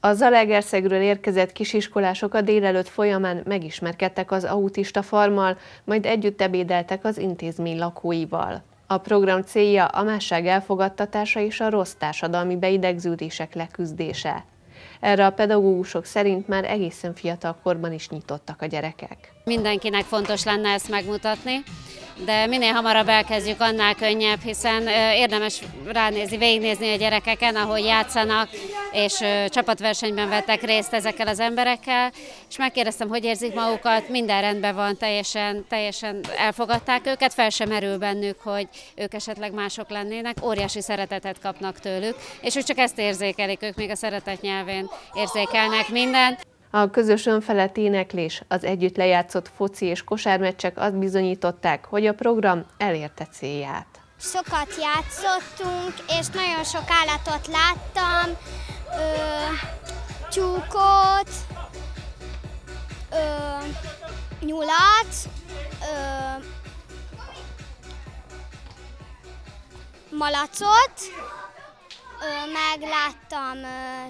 A Zalaegerszegről érkezett kisiskolások a délelőtt folyamán megismerkedtek az autista farmmal, majd együtt ebédeltek az intézmény lakóival. A program célja a másság elfogadtatása és a rossz társadalmi beidegződések leküzdése. Erre a pedagógusok szerint már egészen fiatal korban is nyitottak a gyerekek. Mindenkinek fontos lenne ezt megmutatni, de minél hamarabb elkezdjük, annál könnyebb, hiszen érdemes ránézni, végignézni a gyerekeken, ahogy játszanak, és csapatversenyben vettek részt ezekkel az emberekkel, és megkérdeztem, hogy érzik magukat, minden rendben van, teljesen, teljesen elfogadták őket, fel sem merül bennük, hogy ők esetleg mások lennének, óriási szeretetet kapnak tőlük, és ők csak ezt érzékelik, ők még a szeretet nyelvén érzékelnek mindent. A közös önfelett éneklés, az együtt lejátszott foci és kosármeccsek azt bizonyították, hogy a program elérte célját. Sokat játszottunk, és nagyon sok állatot láttam, ö, tyúkot, ö, nyulat, ö, malacot, megláttam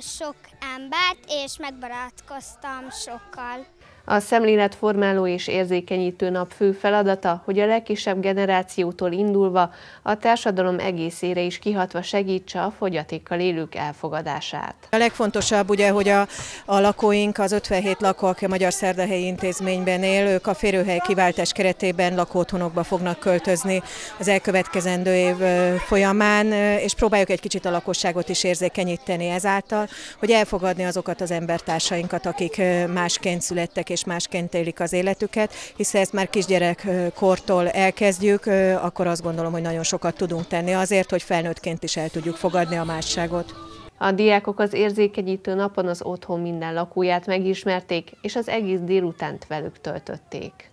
sok embert, és megbarátkoztam sokkal. A szemléletformáló és érzékenyítő nap fő feladata, hogy a legkisebb generációtól indulva a társadalom egészére is kihatva segítse a fogyatékkal élők elfogadását. A legfontosabb ugye, hogy a, a lakóink, az 57 lakó, aki a Magyar Szerdahelyi Intézményben él, ők a férőhely kiváltás keretében lakótthonokba fognak költözni az elkövetkezendő év folyamán, és próbáljuk egy kicsit a lakosságot is érzékenyíteni ezáltal, hogy elfogadni azokat az embertársainkat, akik másként születtek és másként élik az életüket, hiszen ezt már kisgyerekkortól elkezdjük, akkor azt gondolom, hogy nagyon sokat tudunk tenni azért, hogy felnőttként is el tudjuk fogadni a másságot. A diákok az érzékenyítő napon az otthon minden lakóját megismerték, és az egész délutánt velük töltötték.